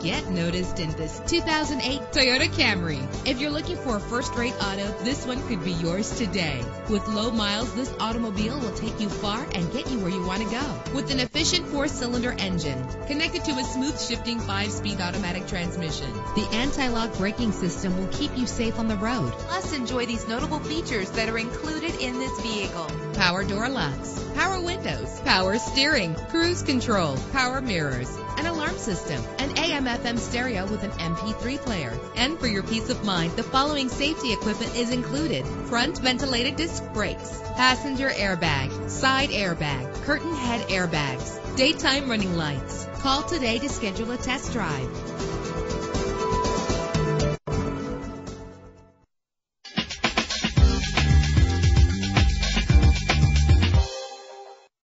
get noticed in this 2008 Toyota Camry. If you're looking for a first-rate auto, this one could be yours today. With low miles, this automobile will take you far and get you where you want to go. With an efficient four-cylinder engine connected to a smooth shifting five-speed automatic transmission, the anti-lock braking system will keep you safe on the road. Plus, enjoy these notable features that are included in this vehicle. Power door locks, power windows, power steering, cruise control, power mirrors, an alarm system, an AM FM stereo with an MP3 player. And for your peace of mind, the following safety equipment is included. Front ventilated disc brakes, passenger airbag, side airbag, curtain head airbags, daytime running lights. Call today to schedule a test drive.